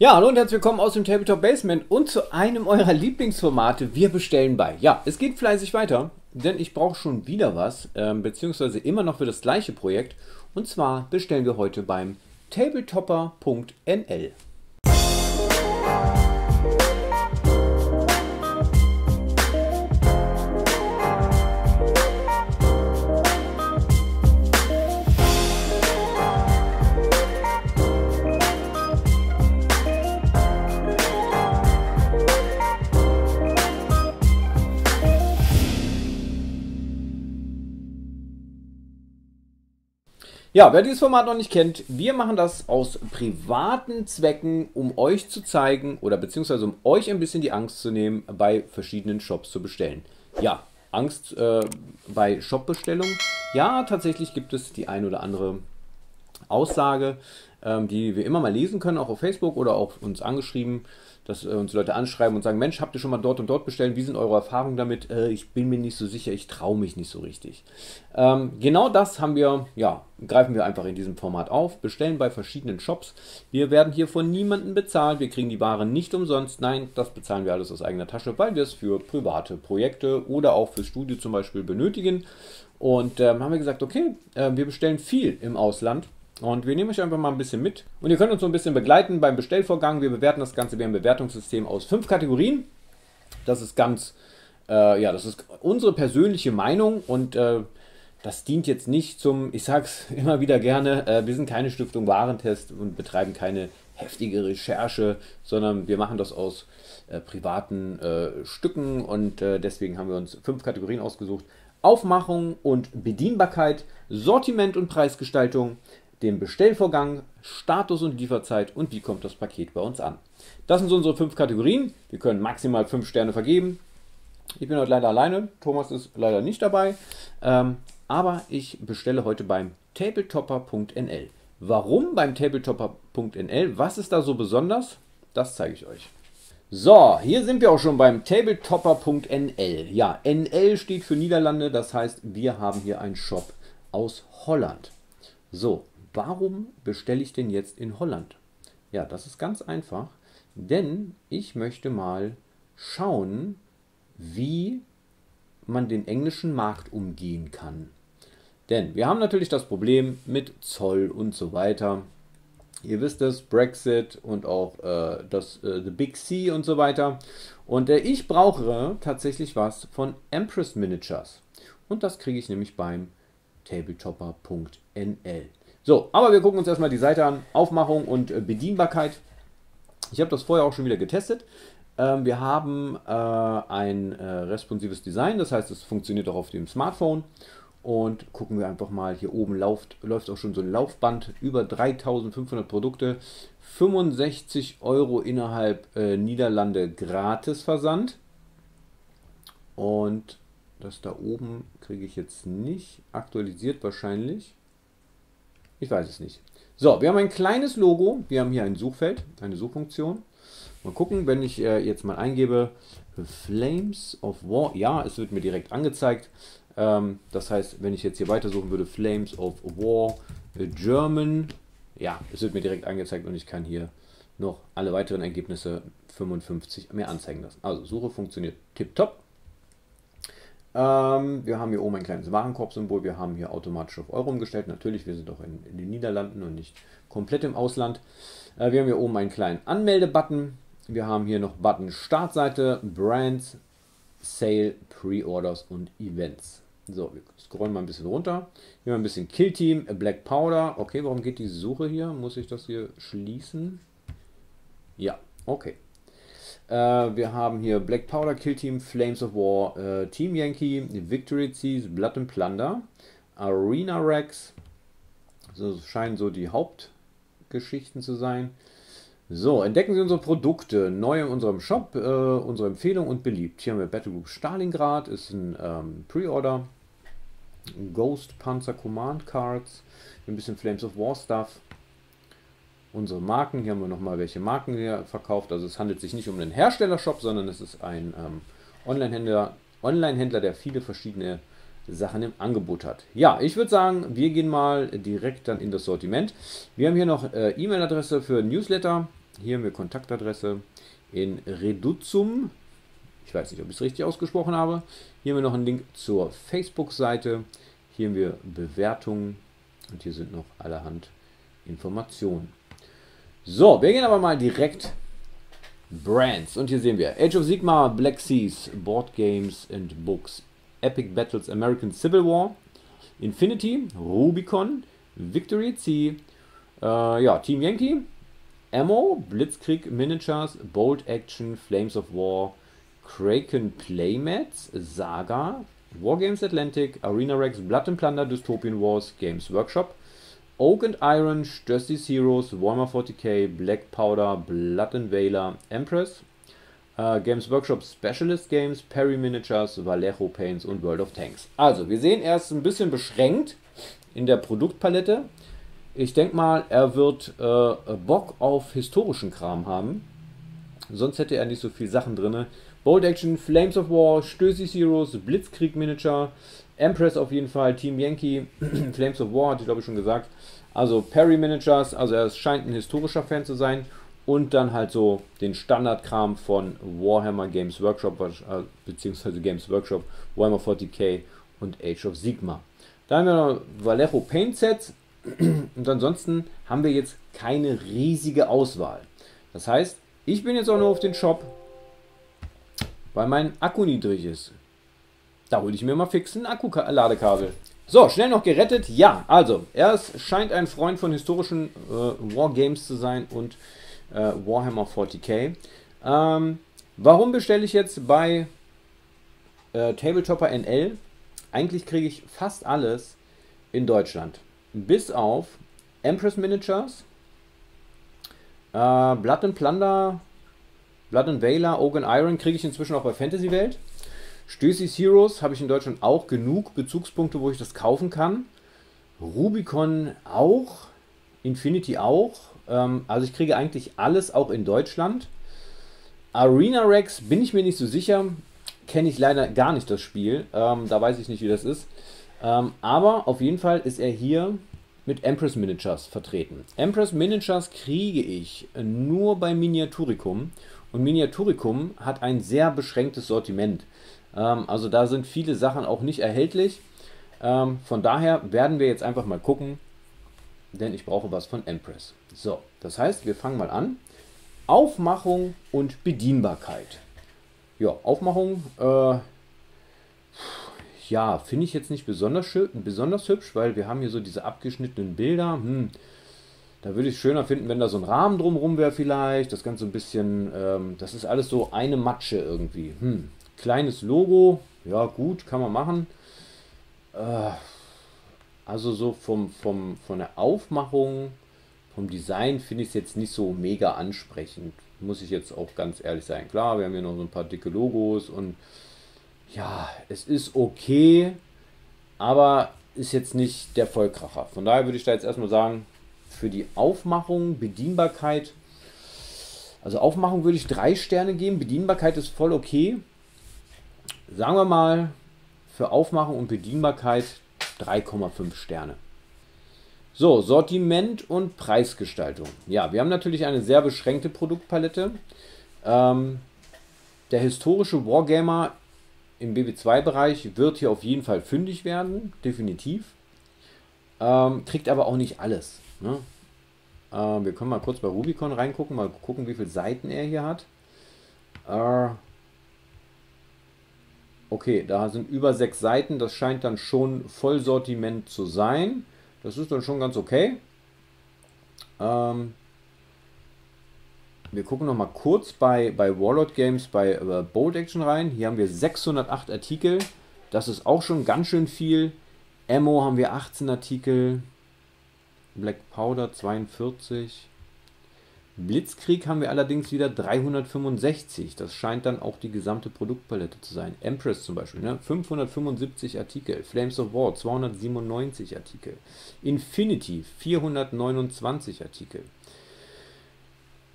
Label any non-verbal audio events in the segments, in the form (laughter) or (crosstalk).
Ja, hallo und herzlich willkommen aus dem Tabletop Basement und zu einem eurer Lieblingsformate. Wir bestellen bei. Ja, es geht fleißig weiter, denn ich brauche schon wieder was, äh, beziehungsweise immer noch für das gleiche Projekt. Und zwar bestellen wir heute beim tabletopper.nl. Ja, wer dieses Format noch nicht kennt, wir machen das aus privaten Zwecken, um euch zu zeigen oder beziehungsweise um euch ein bisschen die Angst zu nehmen, bei verschiedenen Shops zu bestellen. Ja, Angst äh, bei Shopbestellungen. Ja, tatsächlich gibt es die ein oder andere Aussage, ähm, die wir immer mal lesen können, auch auf Facebook oder auch uns angeschrieben dass äh, uns Leute anschreiben und sagen, Mensch, habt ihr schon mal dort und dort bestellt? Wie sind eure Erfahrungen damit? Äh, ich bin mir nicht so sicher, ich traue mich nicht so richtig. Ähm, genau das haben wir, ja, greifen wir einfach in diesem Format auf, bestellen bei verschiedenen Shops. Wir werden hier von niemandem bezahlt, wir kriegen die Ware nicht umsonst. Nein, das bezahlen wir alles aus eigener Tasche, weil wir es für private Projekte oder auch fürs Studio zum Beispiel benötigen. Und ähm, haben wir gesagt, okay, äh, wir bestellen viel im Ausland und wir nehmen euch einfach mal ein bisschen mit. Und ihr könnt uns so ein bisschen begleiten beim Bestellvorgang. Wir bewerten das Ganze. Haben ein Bewertungssystem aus fünf Kategorien. Das ist ganz, äh, ja, das ist unsere persönliche Meinung und äh, das dient jetzt nicht zum, ich sag's (laughs) immer wieder gerne, äh, wir sind keine Stiftung Warentest und betreiben keine heftige Recherche, sondern wir machen das aus äh, privaten äh, Stücken und äh, deswegen haben wir uns fünf Kategorien ausgesucht. Aufmachung und Bedienbarkeit, Sortiment und Preisgestaltung, dem Bestellvorgang, Status und Lieferzeit und wie kommt das Paket bei uns an. Das sind so unsere fünf Kategorien. Wir können maximal fünf Sterne vergeben. Ich bin heute leider alleine. Thomas ist leider nicht dabei. Ähm, aber ich bestelle heute beim tabletopper.nl. Warum beim tabletopper.nl? Was ist da so besonders? Das zeige ich euch. So, hier sind wir auch schon beim tabletopper.nl. Ja, NL steht für Niederlande, das heißt, wir haben hier einen Shop aus Holland. So, warum bestelle ich denn jetzt in Holland? Ja, das ist ganz einfach, denn ich möchte mal schauen, wie man den englischen Markt umgehen kann. Denn wir haben natürlich das Problem mit Zoll und so weiter. Ihr wisst es, Brexit und auch äh, das äh, The Big C und so weiter. Und äh, ich brauche tatsächlich was von Empress Miniatures. Und das kriege ich nämlich beim tabletopper.nl. So, aber wir gucken uns erstmal die Seite an. Aufmachung und äh, Bedienbarkeit. Ich habe das vorher auch schon wieder getestet. Ähm, wir haben äh, ein äh, responsives Design, das heißt, es funktioniert auch auf dem Smartphone. Und gucken wir einfach mal, hier oben läuft, läuft auch schon so ein Laufband, über 3500 Produkte, 65 Euro innerhalb Niederlande gratis Versand. Und das da oben kriege ich jetzt nicht aktualisiert wahrscheinlich. Ich weiß es nicht. So, wir haben ein kleines Logo. Wir haben hier ein Suchfeld, eine Suchfunktion. Mal gucken, wenn ich äh, jetzt mal eingebe Flames of War. Ja, es wird mir direkt angezeigt. Ähm, das heißt, wenn ich jetzt hier weitersuchen würde, Flames of War äh, German. Ja, es wird mir direkt angezeigt und ich kann hier noch alle weiteren Ergebnisse 55 mehr anzeigen lassen. Also Suche funktioniert tipptopp. Ähm, wir haben hier oben ein kleines Warenkorbsymbol. Wir haben hier automatisch auf Euro umgestellt. Natürlich, wir sind doch in, in den Niederlanden und nicht komplett im Ausland. Äh, wir haben hier oben einen kleinen Anmelde-Button. Wir haben hier noch Button Startseite, Brands, Sale, Pre-Orders und Events. So, wir scrollen mal ein bisschen runter. Hier haben wir ein bisschen Kill Team, Black Powder. Okay, warum geht die Suche hier? Muss ich das hier schließen? Ja, okay. Äh, wir haben hier Black Powder, Kill Team, Flames of War, äh, Team Yankee, Victory Seas, Blood and Plunder, Arena Rex. So scheinen so die Hauptgeschichten zu sein. So, entdecken Sie unsere Produkte neu in unserem Shop, äh, unsere Empfehlung und beliebt. Hier haben wir Battlegroup Stalingrad, ist ein ähm, Pre-Order. Ghost Panzer Command Cards, ein bisschen Flames of War Stuff unsere Marken. Hier haben wir nochmal welche Marken hier verkauft. Also es handelt sich nicht um einen Herstellershop, sondern es ist ein ähm, Online-Händler, Online-Händler, der viele verschiedene Sachen im Angebot hat. Ja, ich würde sagen, wir gehen mal direkt dann in das Sortiment. Wir haben hier noch äh, E-Mail-Adresse für Newsletter. Hier haben wir Kontaktadresse in Reduzum. Ich weiß nicht, ob ich es richtig ausgesprochen habe. Hier haben wir noch einen Link zur Facebook-Seite. Hier haben wir Bewertungen und hier sind noch allerhand Informationen. So, wir gehen aber mal direkt Brands. Und hier sehen wir Age of Sigma, Black Seas, Board Games and Books, Epic Battles, American Civil War, Infinity, Rubicon, Victory C, äh, ja, Team Yankee, Ammo, Blitzkrieg Miniatures, Bold Action, Flames of War, Kraken Playmats, Saga, Wargames Atlantic, Arena Rex, Blood and Plunder, Dystopian Wars, Games Workshop, Oak and Iron, Stössis Heroes, Warhammer 40k, Black Powder, Blood and Valor, Empress, äh, Games Workshop Specialist Games, Perry Miniatures, Vallejo Paints und World of Tanks. Also, wir sehen, er ist ein bisschen beschränkt in der Produktpalette. Ich denke mal, er wird äh, Bock auf historischen Kram haben. Sonst hätte er nicht so viele Sachen drin. Bold Action, Flames of War, Stößis Heroes, Blitzkrieg Miniature, Empress auf jeden Fall, Team Yankee, (clears throat) Flames of War, hatte ich glaube ich schon gesagt. Also Perry Miniatures, also er scheint ein historischer Fan zu sein. Und dann halt so den Standardkram von Warhammer Games Workshop, äh, beziehungsweise Games Workshop, Warhammer 40k und Age of Sigma. Da haben wir noch Vallejo Paint Sets, (clears throat) und ansonsten haben wir jetzt keine riesige Auswahl. Das heißt, ich bin jetzt auch nur auf den Shop, weil mein Akku niedrig ist. Da hole ich mir mal fix ein Akku-Ladekabel. So, schnell noch gerettet. Ja, also, er scheint ein Freund von historischen äh, Wargames zu sein und äh, Warhammer 40k. Ähm, warum bestelle ich jetzt bei äh, Tabletopper NL? Eigentlich kriege ich fast alles in Deutschland bis auf Empress Miniatures, äh, Blood and Plunder, Blood and Valor, Ogan Iron kriege ich inzwischen auch bei Fantasy Welt. Stößis Heroes habe ich in Deutschland auch genug Bezugspunkte, wo ich das kaufen kann. Rubicon auch, Infinity auch. Ähm, also ich kriege eigentlich alles auch in Deutschland. Arena Rex bin ich mir nicht so sicher. Kenne ich leider gar nicht das Spiel. Ähm, da weiß ich nicht, wie das ist. Ähm, aber auf jeden Fall ist er hier mit Empress Miniatures vertreten. Empress Miniatures kriege ich nur bei Miniaturicum und Miniaturicum hat ein sehr beschränktes Sortiment. Ähm, also da sind viele Sachen auch nicht erhältlich. Ähm, von daher werden wir jetzt einfach mal gucken, denn ich brauche was von Empress. So, das heißt, wir fangen mal an. Aufmachung und Bedienbarkeit. Ja, Aufmachung, äh, ja, finde ich jetzt nicht besonders, besonders hübsch, weil wir haben hier so diese abgeschnittenen Bilder. Hm, da würde ich es schöner finden, wenn da so ein Rahmen drumherum wäre vielleicht. Das Ganze ein bisschen, ähm, das ist alles so eine Matsche irgendwie. Hm, kleines Logo, ja gut, kann man machen. Äh, also so vom, vom, von der Aufmachung, vom Design finde ich es jetzt nicht so mega ansprechend. Muss ich jetzt auch ganz ehrlich sein. Klar, wir haben hier noch so ein paar dicke Logos und ja, es ist okay, aber ist jetzt nicht der Vollkracher. Von daher würde ich da jetzt erstmal sagen, für die Aufmachung, Bedienbarkeit, also Aufmachung würde ich drei Sterne geben, Bedienbarkeit ist voll okay. Sagen wir mal, für Aufmachung und Bedienbarkeit 3,5 Sterne. So, Sortiment und Preisgestaltung. Ja, wir haben natürlich eine sehr beschränkte Produktpalette. Ähm, der historische Wargamer im BB2-Bereich wird hier auf jeden Fall fündig werden, definitiv. Ähm, kriegt aber auch nicht alles. Ne? Ähm, wir können mal kurz bei Rubicon reingucken, mal gucken, wie viele Seiten er hier hat. Äh, okay, da sind über sechs Seiten. Das scheint dann schon Vollsortiment zu sein. Das ist dann schon ganz okay. Ähm, wir gucken noch mal kurz bei, bei Warlord Games bei äh, Bold Action rein. Hier haben wir 608 Artikel. Das ist auch schon ganz schön viel. Ammo haben wir 18 Artikel. Black Powder 42. Blitzkrieg haben wir allerdings wieder 365. Das scheint dann auch die gesamte Produktpalette zu sein. Empress zum Beispiel, ne? 575 Artikel. Flames of War 297 Artikel. Infinity 429 Artikel.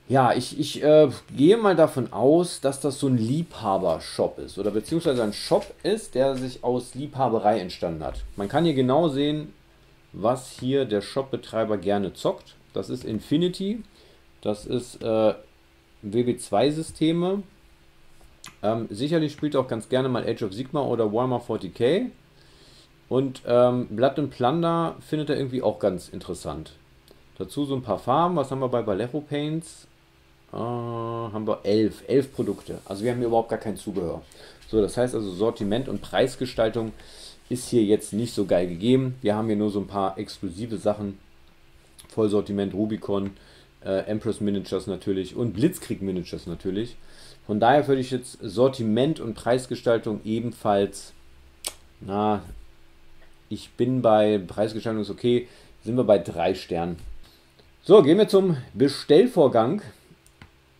Ja, ich, ich äh, gehe mal davon aus, dass das so ein Liebhaber-Shop ist oder beziehungsweise ein Shop ist, der sich aus Liebhaberei entstanden hat. Man kann hier genau sehen, was hier der Shopbetreiber gerne zockt. Das ist Infinity. Das ist äh, WB2-Systeme. Ähm, sicherlich spielt auch ganz gerne mal Age of Sigma oder Warhammer 40k. Und ähm, Blood and Plunder findet er irgendwie auch ganz interessant. Dazu so ein paar Farben. Was haben wir bei Vallejo Paints? Äh, haben wir elf. Elf Produkte. Also wir haben hier überhaupt gar kein Zubehör. So, das heißt also Sortiment und Preisgestaltung ist hier jetzt nicht so geil gegeben. Wir haben hier nur so ein paar exklusive Sachen. Vollsortiment Rubicon, äh, Empress Miniatures natürlich und Blitzkrieg Miniatures natürlich. Von daher würde ich jetzt Sortiment und Preisgestaltung ebenfalls, na, ich bin bei Preisgestaltung ist okay, sind wir bei drei Sternen. So, gehen wir zum Bestellvorgang.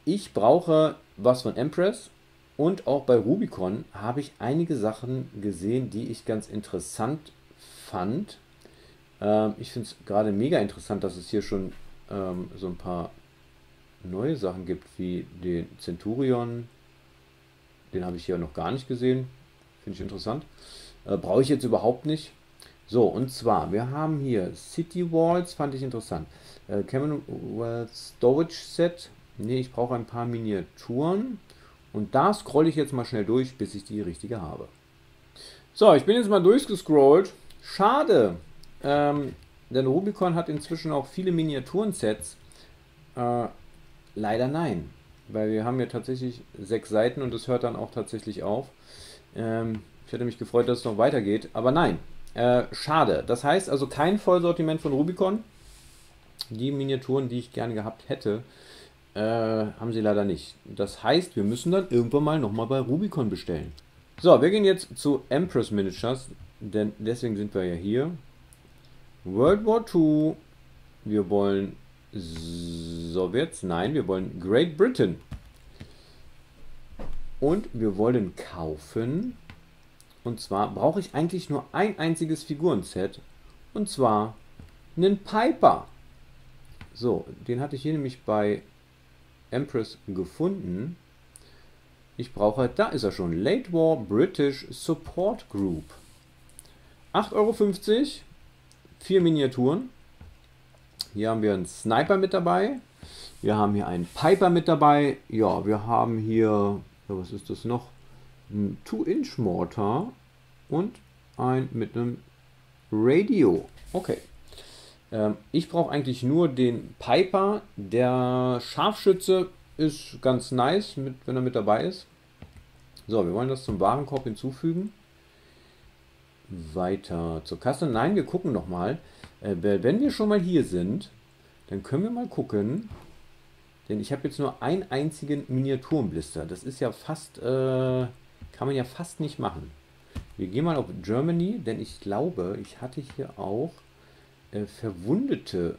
Ich brauche was von Empress und auch bei Rubicon habe ich einige Sachen gesehen, die ich ganz interessant fand. Ähm, ich finde es gerade mega interessant, dass es hier schon ähm, so ein paar neue Sachen gibt, wie den Centurion. Den habe ich hier noch gar nicht gesehen. Finde ich interessant. Äh, Brauche ich jetzt überhaupt nicht. So, und zwar, wir haben hier City Walls, fand ich interessant. Äh, Commonwealth Storage Set. Ne, ich brauche ein paar Miniaturen. Und da scrolle ich jetzt mal schnell durch, bis ich die richtige habe. So, ich bin jetzt mal durchgescrollt. Schade, ähm, denn Rubicon hat inzwischen auch viele Miniaturensets. Äh, leider nein, weil wir haben ja tatsächlich sechs Seiten und es hört dann auch tatsächlich auf. Ähm, ich hätte mich gefreut, dass es noch weitergeht, aber nein. Äh, schade. Das heißt also kein Vollsortiment von Rubicon. Die Miniaturen, die ich gerne gehabt hätte, äh, haben sie leider nicht. Das heißt, wir müssen dann irgendwann mal nochmal bei Rubicon bestellen. So, wir gehen jetzt zu Empress Miniatures, denn deswegen sind wir ja hier. World War II. Wir wollen Sowjets. Nein, wir wollen Great Britain. Und wir wollen kaufen. Und zwar brauche ich eigentlich nur ein einziges Figurenset. Und zwar einen Piper. So, den hatte ich hier nämlich bei Empress gefunden. Ich brauche, da ist er schon, Late War British Support Group. 8,50 Euro, vier Miniaturen. Hier haben wir einen Sniper mit dabei. Wir haben hier einen Piper mit dabei. Ja, wir haben hier, was ist das noch? Ein 2-Inch Mortar und ein mit einem Radio. Okay. Ähm, ich brauche eigentlich nur den Piper. Der Scharfschütze ist ganz nice, mit, wenn er mit dabei ist. So, wir wollen das zum Warenkorb hinzufügen. Weiter zur Kasse. Nein, wir gucken nochmal. Äh, wenn wir schon mal hier sind, dann können wir mal gucken. Denn ich habe jetzt nur einen einzigen Miniaturenblister. Das ist ja fast, äh, kann man ja fast nicht machen. Wir gehen mal auf Germany, denn ich glaube, ich hatte hier auch äh, Verwundete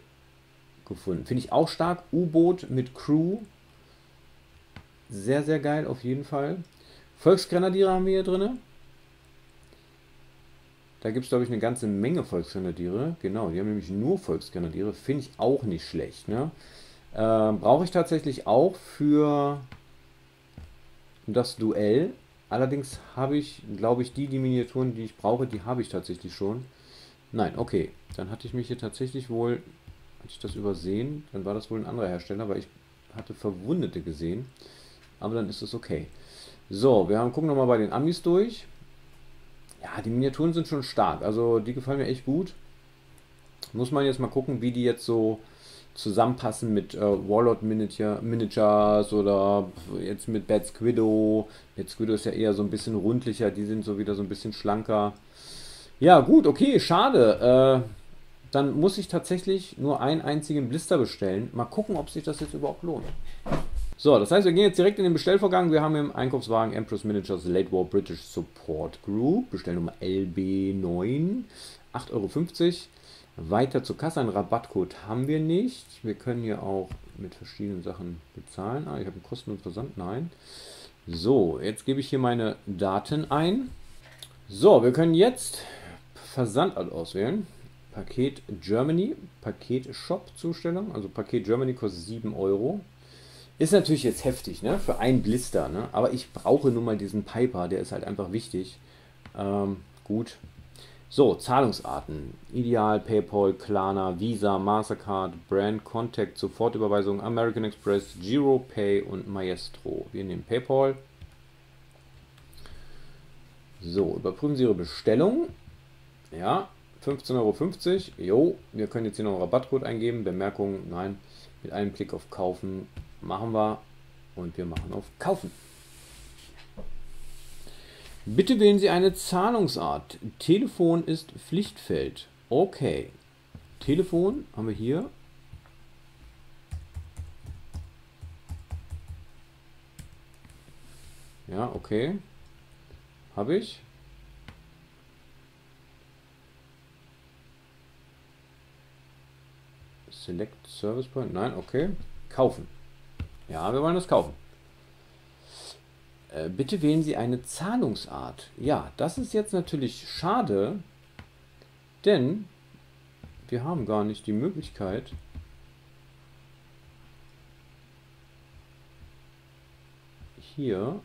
gefunden. Finde ich auch stark. U-Boot mit Crew. Sehr, sehr geil auf jeden Fall. Volksgrenadiere haben wir hier drin. Da gibt es, glaube ich, eine ganze Menge Volksgrenadiere. Genau, die haben nämlich nur Volksgrenadiere. Finde ich auch nicht schlecht. Ne? Äh, Brauche ich tatsächlich auch für das Duell. Allerdings habe ich, glaube ich, die, die Miniaturen, die ich brauche, die habe ich tatsächlich schon. Nein, okay. Dann hatte ich mich hier tatsächlich wohl, hatte ich das übersehen, dann war das wohl ein anderer Hersteller, weil ich hatte Verwundete gesehen. Aber dann ist es okay. So, wir haben, gucken nochmal bei den Amis durch. Ja, die Miniaturen sind schon stark. Also die gefallen mir echt gut. Muss man jetzt mal gucken, wie die jetzt so zusammenpassen mit äh, Warlord Miniature, Miniatures oder jetzt mit Bad Squiddo. Bad Squiddo ist ja eher so ein bisschen rundlicher, die sind so wieder so ein bisschen schlanker. Ja, gut, okay, schade. Äh, dann muss ich tatsächlich nur einen einzigen Blister bestellen. Mal gucken, ob sich das jetzt überhaupt lohnt. So, das heißt, wir gehen jetzt direkt in den Bestellvorgang. Wir haben im Einkaufswagen Empress Miniatures Late War British Support Group. Bestellnummer LB9. 8,50 Euro. Weiter zur Kasse. Einen Rabattcode haben wir nicht. Wir können hier auch mit verschiedenen Sachen bezahlen. Ah, ich habe einen kostenlosen Versand. Nein. So, jetzt gebe ich hier meine Daten ein. So, wir können jetzt Versandart auswählen. Paket Germany, Paket Shop Zustellung. Also Paket Germany kostet 7 Euro. Ist natürlich jetzt heftig, ne? Für einen Blister, ne? Aber ich brauche nun mal diesen Piper, der ist halt einfach wichtig. Ähm, gut. So, Zahlungsarten. Ideal, PayPal, Klarna, Visa, Mastercard, Brand, Contact, Sofortüberweisung, American Express, Giro Pay und Maestro. Wir nehmen PayPal. So, überprüfen Sie Ihre Bestellung. Ja, 15,50 Euro. Jo, wir können jetzt hier noch einen Rabattcode eingeben. Bemerkung, nein. Mit einem Klick auf Kaufen machen wir. Und wir machen auf Kaufen. Bitte wählen Sie eine Zahlungsart. Telefon ist Pflichtfeld. Okay. Telefon haben wir hier. Ja, okay. Habe ich. Select Service Point. Nein, okay. Kaufen. Ja, wir wollen das kaufen. Äh, bitte wählen Sie eine Zahlungsart. Ja, das ist jetzt natürlich schade, denn wir haben gar nicht die Möglichkeit, hier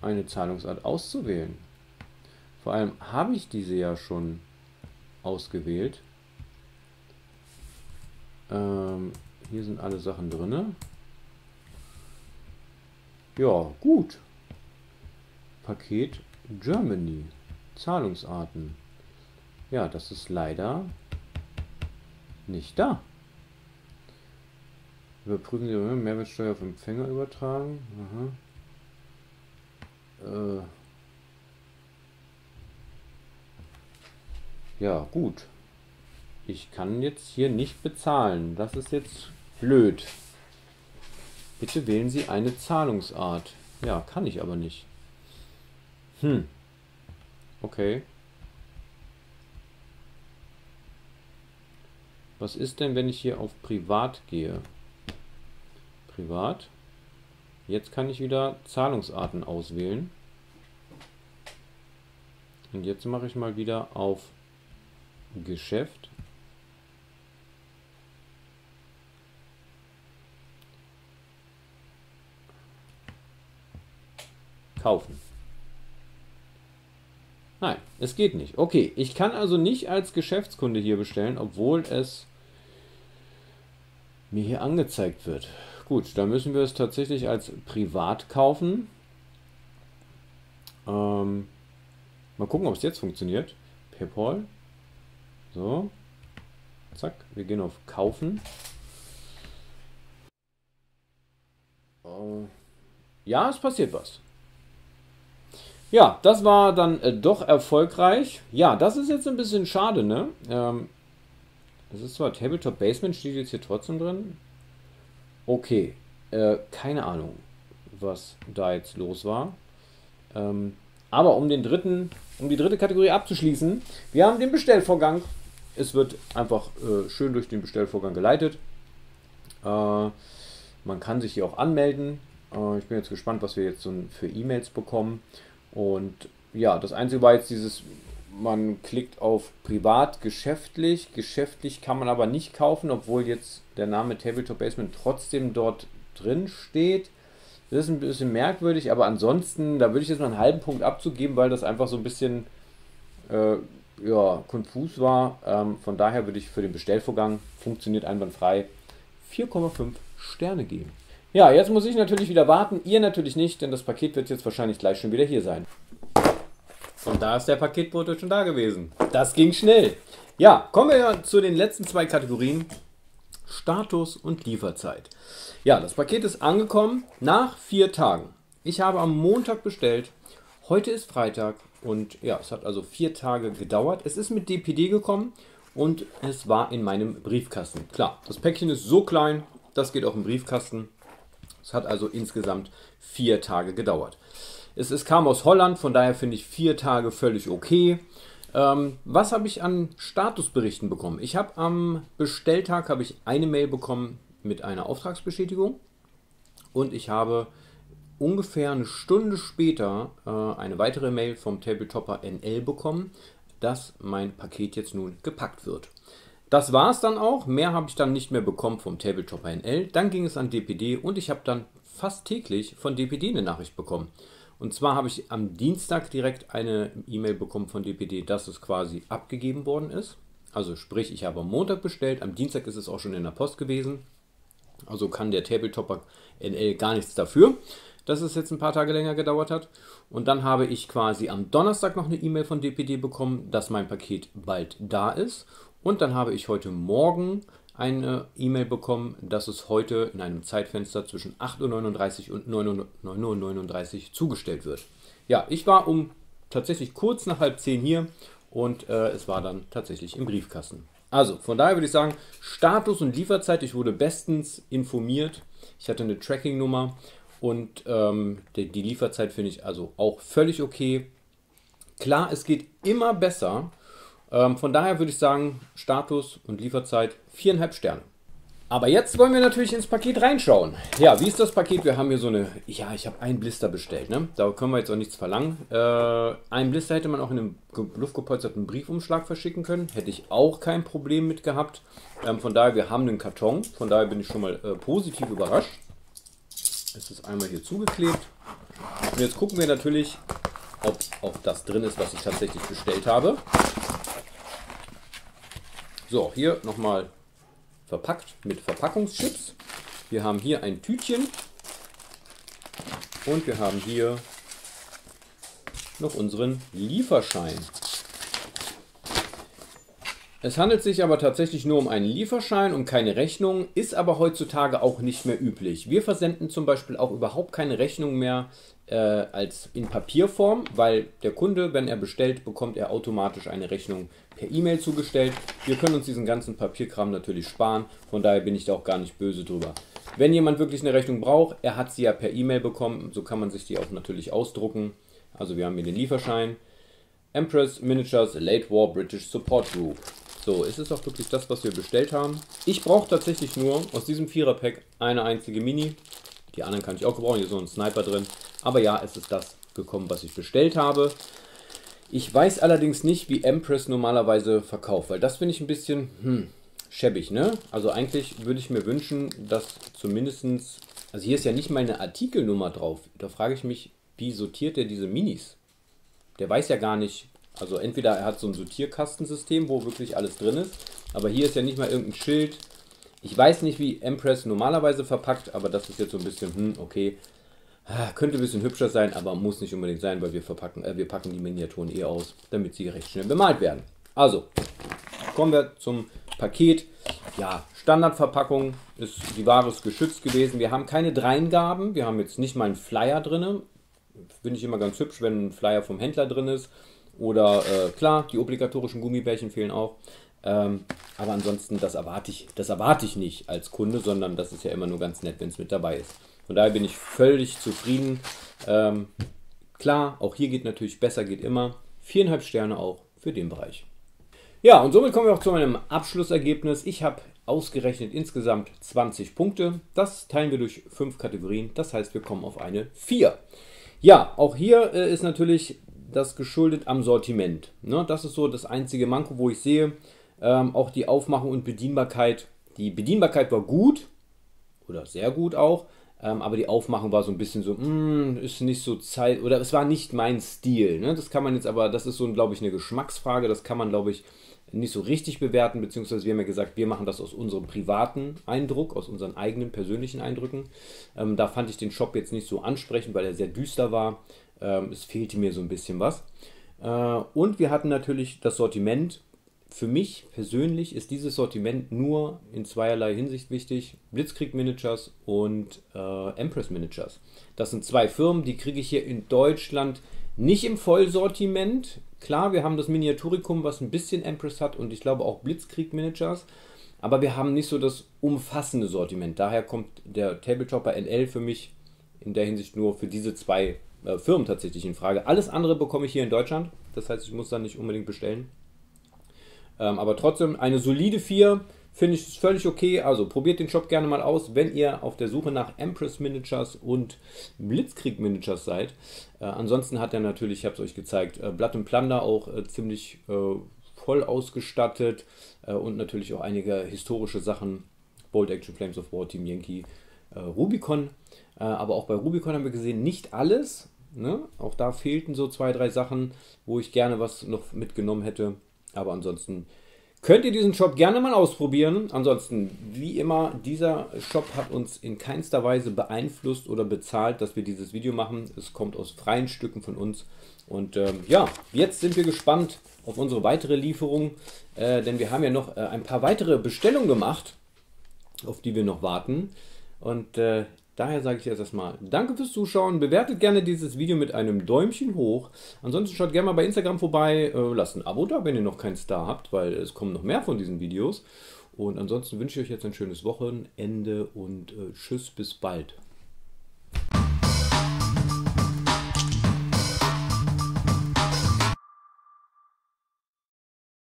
eine Zahlungsart auszuwählen. Vor allem habe ich diese ja schon ausgewählt. Ähm, hier sind alle Sachen drin. Ja, gut. Paket Germany. Zahlungsarten. Ja, das ist leider nicht da. Überprüfen Sie Mehrwertsteuer auf Empfänger übertragen. Äh ja, gut. Ich kann jetzt hier nicht bezahlen. Das ist jetzt blöd. Bitte wählen Sie eine Zahlungsart. Ja, kann ich aber nicht. Hm. Okay. Was ist denn, wenn ich hier auf Privat gehe? Privat. Jetzt kann ich wieder Zahlungsarten auswählen. Und jetzt mache ich mal wieder auf Geschäft. Kaufen. Nein, es geht nicht. Okay, ich kann also nicht als Geschäftskunde hier bestellen, obwohl es mir hier angezeigt wird. Gut, dann müssen wir es tatsächlich als privat kaufen. Ähm, mal gucken, ob es jetzt funktioniert. PayPal. So. Zack, wir gehen auf Kaufen. Äh, ja, es passiert was. Ja, das war dann äh, doch erfolgreich. Ja, das ist jetzt ein bisschen schade, ne? Ähm, das ist zwar Tabletop Basement, steht jetzt hier trotzdem drin. Okay, äh, keine Ahnung, was da jetzt los war. Ähm, aber um den dritten, um die dritte Kategorie abzuschließen, wir haben den Bestellvorgang. Es wird einfach äh, schön durch den Bestellvorgang geleitet. Äh, man kann sich hier auch anmelden. Äh, ich bin jetzt gespannt, was wir jetzt so für E-Mails bekommen. Und ja, das Einzige war jetzt dieses, man klickt auf privat, geschäftlich. Geschäftlich kann man aber nicht kaufen, obwohl jetzt der Name Tabletop Basement trotzdem dort drin steht. Das ist ein bisschen merkwürdig, aber ansonsten, da würde ich jetzt mal einen halben Punkt abzugeben, weil das einfach so ein bisschen äh, ja, konfus war. Ähm, von daher würde ich für den Bestellvorgang, funktioniert einwandfrei, 4,5 Sterne geben. Ja, jetzt muss ich natürlich wieder warten, ihr natürlich nicht, denn das Paket wird jetzt wahrscheinlich gleich schon wieder hier sein. Und da ist der Paketbote schon da gewesen. Das ging schnell. Ja, kommen wir zu den letzten zwei Kategorien. Status und Lieferzeit. Ja, das Paket ist angekommen nach vier Tagen. Ich habe am Montag bestellt. Heute ist Freitag und ja, es hat also vier Tage gedauert. Es ist mit DPD gekommen und es war in meinem Briefkasten. Klar, das Päckchen ist so klein, das geht auch im Briefkasten. Es hat also insgesamt vier Tage gedauert. Es, es kam aus Holland, von daher finde ich vier Tage völlig okay. Ähm, was habe ich an Statusberichten bekommen? Ich habe am Bestelltag habe ich eine Mail bekommen mit einer Auftragsbestätigung und ich habe ungefähr eine Stunde später äh, eine weitere Mail vom Tabletopper NL bekommen, dass mein Paket jetzt nun gepackt wird. Das war es dann auch. Mehr habe ich dann nicht mehr bekommen vom Tabletopper NL. Dann ging es an DPD und ich habe dann fast täglich von DPD eine Nachricht bekommen. Und zwar habe ich am Dienstag direkt eine E-Mail bekommen von DPD, dass es quasi abgegeben worden ist. Also sprich, ich habe am Montag bestellt, am Dienstag ist es auch schon in der Post gewesen. Also kann der Tabletopper NL gar nichts dafür, dass es jetzt ein paar Tage länger gedauert hat. Und dann habe ich quasi am Donnerstag noch eine E-Mail von DPD bekommen, dass mein Paket bald da ist. Und dann habe ich heute Morgen eine E-Mail bekommen, dass es heute in einem Zeitfenster zwischen 8.39 Uhr und 9.39 Uhr zugestellt wird. Ja, ich war um tatsächlich kurz nach halb zehn hier und äh, es war dann tatsächlich im Briefkasten. Also, von daher würde ich sagen, Status und Lieferzeit, ich wurde bestens informiert. Ich hatte eine Tracking-Nummer und ähm, die, die Lieferzeit finde ich also auch völlig okay. Klar, es geht immer besser. Ähm, von daher würde ich sagen, Status und Lieferzeit viereinhalb Sterne. Aber jetzt wollen wir natürlich ins Paket reinschauen. Ja, wie ist das Paket? Wir haben hier so eine, ja, ich habe einen Blister bestellt, ne? Da können wir jetzt auch nichts verlangen. Äh, einen Blister hätte man auch in einem luftgepolsterten Briefumschlag verschicken können. Hätte ich auch kein Problem mit gehabt. Ähm, von daher, wir haben einen Karton. Von daher bin ich schon mal äh, positiv überrascht. Es ist einmal hier zugeklebt. Und jetzt gucken wir natürlich, ob auch das drin ist, was ich tatsächlich bestellt habe. So, hier nochmal verpackt mit Verpackungschips. Wir haben hier ein Tütchen und wir haben hier noch unseren Lieferschein. Es handelt sich aber tatsächlich nur um einen Lieferschein und keine Rechnung, ist aber heutzutage auch nicht mehr üblich. Wir versenden zum Beispiel auch überhaupt keine Rechnung mehr äh, als in Papierform, weil der Kunde, wenn er bestellt, bekommt er automatisch eine Rechnung per E-Mail zugestellt. Wir können uns diesen ganzen Papierkram natürlich sparen, von daher bin ich da auch gar nicht böse drüber. Wenn jemand wirklich eine Rechnung braucht, er hat sie ja per E-Mail bekommen, so kann man sich die auch natürlich ausdrucken. Also wir haben hier den Lieferschein. Empress Miniatures Late War British Support Group. So, ist es auch wirklich das, was wir bestellt haben? Ich brauche tatsächlich nur aus diesem Vierer-Pack eine einzige Mini. Die anderen kann ich auch gebrauchen, hier ist so ein Sniper drin. Aber ja, es ist das gekommen, was ich bestellt habe. Ich weiß allerdings nicht, wie Empress normalerweise verkauft, weil das finde ich ein bisschen hm, schäbig, ne? Also eigentlich würde ich mir wünschen, dass zumindest, also hier ist ja nicht mal eine Artikelnummer drauf. Da frage ich mich, wie sortiert er diese Minis? Der weiß ja gar nicht, also entweder er hat so ein Sortierkastensystem, wo wirklich alles drin ist, aber hier ist ja nicht mal irgendein Schild. Ich weiß nicht, wie Empress normalerweise verpackt, aber das ist jetzt so ein bisschen, hm, okay. Ah, könnte ein bisschen hübscher sein, aber muss nicht unbedingt sein, weil wir, verpacken, äh, wir packen die Miniaturen eh aus, damit sie recht schnell bemalt werden. Also, kommen wir zum Paket. Ja, Standardverpackung ist die Ware ist geschützt gewesen. Wir haben keine Dreingaben, wir haben jetzt nicht mal einen Flyer drin. Finde ich immer ganz hübsch, wenn ein Flyer vom Händler drin ist. Oder äh, klar, die obligatorischen Gummibärchen fehlen auch. Ähm, aber ansonsten, das erwarte, ich, das erwarte ich nicht als Kunde, sondern das ist ja immer nur ganz nett, wenn es mit dabei ist. Von daher bin ich völlig zufrieden. Ähm, klar, auch hier geht natürlich besser, geht immer. Viereinhalb Sterne auch für den Bereich. Ja, und somit kommen wir auch zu meinem Abschlussergebnis. Ich habe ausgerechnet insgesamt 20 Punkte. Das teilen wir durch fünf Kategorien. Das heißt, wir kommen auf eine 4. Ja, auch hier äh, ist natürlich das geschuldet am Sortiment. Ne? Das ist so das einzige Manko, wo ich sehe, ähm, auch die Aufmachung und Bedienbarkeit. Die Bedienbarkeit war gut oder sehr gut auch, ähm, aber die Aufmachung war so ein bisschen so, mm, ist nicht so Zeit oder es war nicht mein Stil. Ne? Das kann man jetzt aber, das ist so, glaube ich, eine Geschmacksfrage. Das kann man, glaube ich, nicht so richtig bewerten, beziehungsweise wir haben ja gesagt, wir machen das aus unserem privaten Eindruck, aus unseren eigenen persönlichen Eindrücken. Ähm, da fand ich den Shop jetzt nicht so ansprechend, weil er sehr düster war. Ähm, es fehlte mir so ein bisschen was. Äh, und wir hatten natürlich das Sortiment. Für mich persönlich ist dieses Sortiment nur in zweierlei Hinsicht wichtig. Blitzkrieg Miniatures und äh, Empress Miniatures. Das sind zwei Firmen, die kriege ich hier in Deutschland nicht im Vollsortiment. Klar, wir haben das Miniaturikum, was ein bisschen Empress hat und ich glaube auch Blitzkrieg Miniatures. Aber wir haben nicht so das umfassende Sortiment. Daher kommt der Tabletopper NL für mich in der Hinsicht nur für diese zwei äh, Firmen tatsächlich in Frage. Alles andere bekomme ich hier in Deutschland. Das heißt, ich muss dann nicht unbedingt bestellen. Ähm, aber trotzdem eine solide 4 finde ich völlig okay. Also probiert den Shop gerne mal aus, wenn ihr auf der Suche nach Empress Miniatures und Blitzkrieg Miniatures seid. Äh, ansonsten hat er natürlich, ich habe es euch gezeigt, äh, Blatt und Plunder auch äh, ziemlich äh, voll ausgestattet äh, und natürlich auch einige historische Sachen. Bold Action Flames of War, Team Yankee, Rubicon. aber auch bei Rubicon haben wir gesehen, nicht alles, Ne? Auch da fehlten so zwei, drei Sachen, wo ich gerne was noch mitgenommen hätte. Aber ansonsten könnt ihr diesen Shop gerne mal ausprobieren. Ansonsten, wie immer, dieser Shop hat uns in keinster Weise beeinflusst oder bezahlt, dass wir dieses Video machen. Es kommt aus freien Stücken von uns. Und ähm, ja, jetzt sind wir gespannt auf unsere weitere Lieferung, äh, denn wir haben ja noch äh, ein paar weitere Bestellungen gemacht, auf die wir noch warten. Und äh, Daher sage ich jetzt erstmal Danke fürs Zuschauen. Bewertet gerne dieses Video mit einem Däumchen hoch. Ansonsten schaut gerne mal bei Instagram vorbei. Äh, lasst ein Abo da, wenn ihr noch keinen Star habt, weil es kommen noch mehr von diesen Videos. Und ansonsten wünsche ich euch jetzt ein schönes Wochenende und äh, tschüss, bis bald.